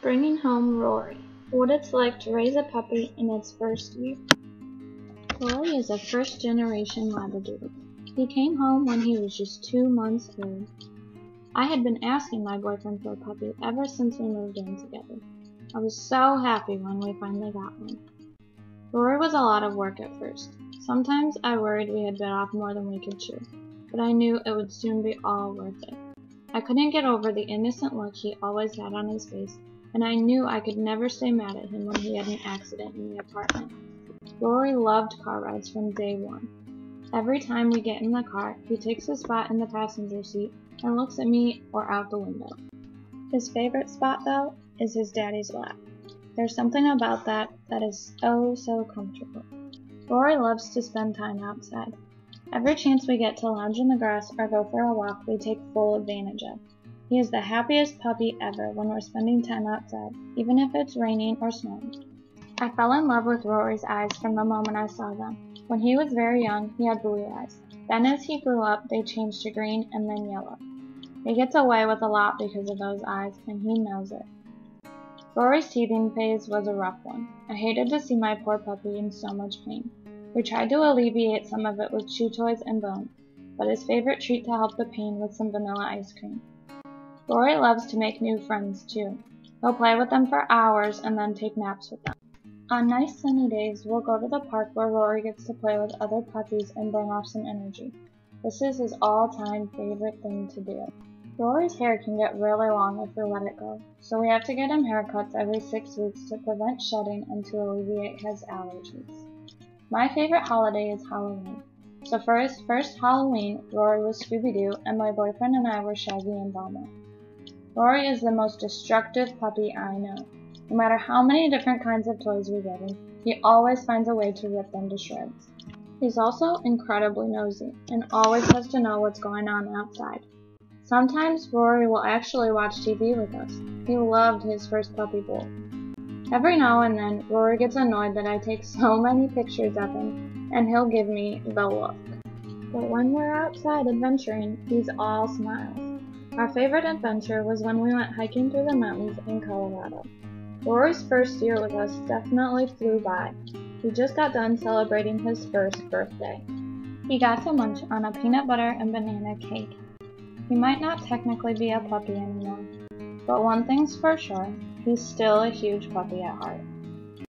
Bringing home Rory. What it's like to raise a puppy in its first year. Rory is a first generation Labradoodle. He came home when he was just two months old. I had been asking my boyfriend for a puppy ever since we moved in together. I was so happy when we finally got one. Rory was a lot of work at first. Sometimes I worried we had bit off more than we could chew, but I knew it would soon be all worth it. I couldn't get over the innocent look he always had on his face, and I knew I could never stay mad at him when he had an accident in the apartment. Rory loved car rides from day one. Every time we get in the car, he takes his spot in the passenger seat and looks at me or out the window. His favorite spot, though, is his daddy's lap. There's something about that that is oh so comfortable. Rory loves to spend time outside. Every chance we get to lounge in the grass or go for a walk, we take full advantage of. He is the happiest puppy ever when we're spending time outside, even if it's raining or snowing. I fell in love with Rory's eyes from the moment I saw them. When he was very young, he had blue eyes. Then as he grew up, they changed to green and then yellow. He gets away with a lot because of those eyes, and he knows it. Rory's teething phase was a rough one. I hated to see my poor puppy in so much pain. We tried to alleviate some of it with chew toys and bones, but his favorite treat to help the pain was some vanilla ice cream. Rory loves to make new friends too. He'll play with them for hours and then take naps with them. On nice sunny days, we'll go to the park where Rory gets to play with other puppies and burn off some energy. This is his all-time favorite thing to do. Rory's hair can get really long if we let it go, so we have to get him haircuts every six weeks to prevent shedding and to alleviate his allergies. My favorite holiday is Halloween. So for his first Halloween, Rory was Scooby-Doo and my boyfriend and I were Shaggy and Velma. Rory is the most destructive puppy I know. No matter how many different kinds of toys we get him, he always finds a way to rip them to shreds. He's also incredibly nosy and always has to know what's going on outside. Sometimes Rory will actually watch TV with us. He loved his first puppy bowl. Every now and then, Rory gets annoyed that I take so many pictures of him, and he'll give me the look. But when we're outside adventuring, he's all smiles. Our favorite adventure was when we went hiking through the mountains in Colorado. Rory's first year with us definitely flew by. We just got done celebrating his first birthday. He got to munch on a peanut butter and banana cake. He might not technically be a puppy anymore, but one thing's for sure, he's still a huge puppy at heart.